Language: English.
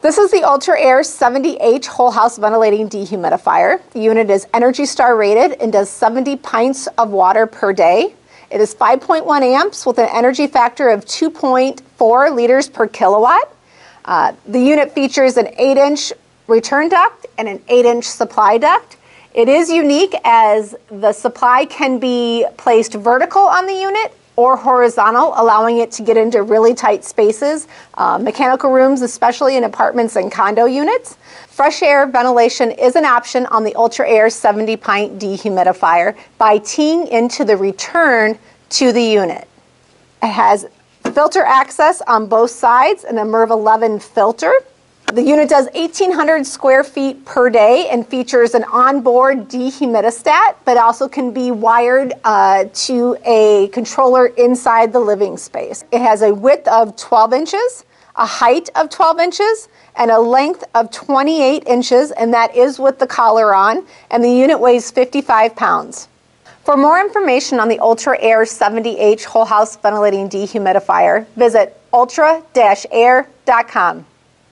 This is the Ultra-Aire 70H whole house ventilating dehumidifier. The unit is Energy Star rated and does 70 pints of water per day. It is 5.1 amps with an energy factor of 2.4 liters per kilowatt. Uh, the unit features an 8 inch return duct and an 8 inch supply duct. It is unique as the supply can be placed vertical on the unit or horizontal, allowing it to get into really tight spaces, uh, mechanical rooms, especially in apartments and condo units. Fresh air ventilation is an option on the Ultra-Aire 70 pint dehumidifier by teeing into the return to the unit. It has filter access on both sides and a MERV 11 filter. The unit does 1,800 square feet per day and features an onboard dehumidistat, but also can be wired uh, to a controller inside the living space. It has a width of 12 inches, a height of 12 inches, and a length of 28 inches, and that is with the collar on, and the unit weighs 55 pounds. For more information on the Ultra-Aire 70H whole house ventilating dehumidifier, visit ultra-aire.com.